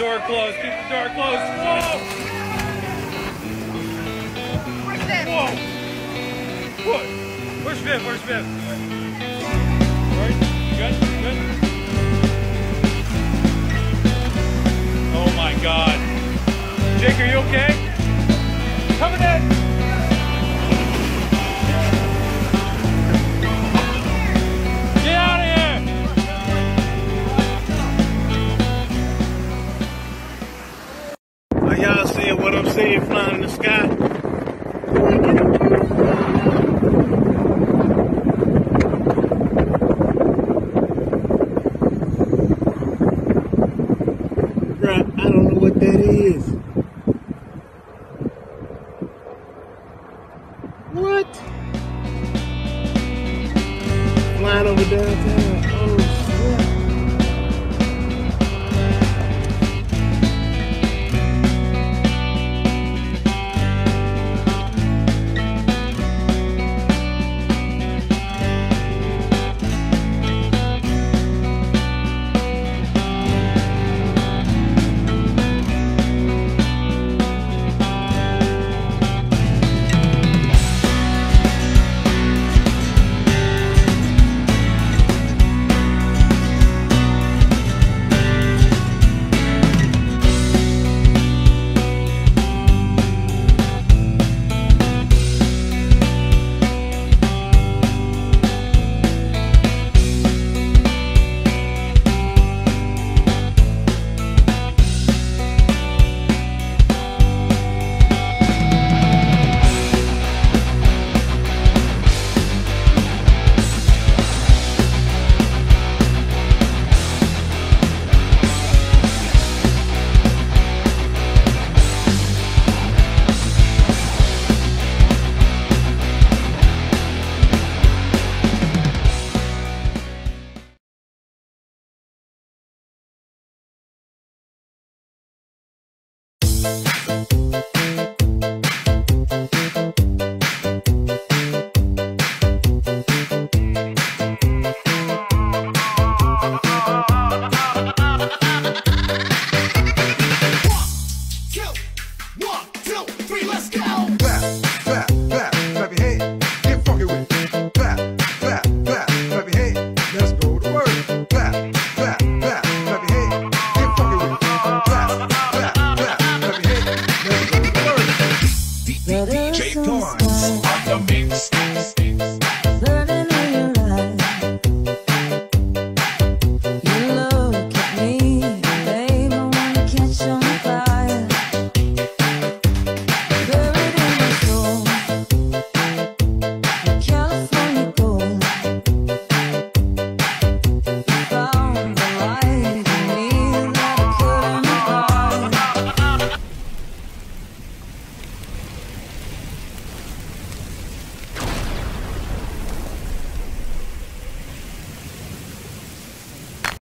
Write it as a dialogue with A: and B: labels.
A: Door closed. Keep the door closed. Whoa! Whoa! What? Where's Viv? Where's Viv?
B: what I'm seeing flying in the sky. that is. What? Flying over downtown. One.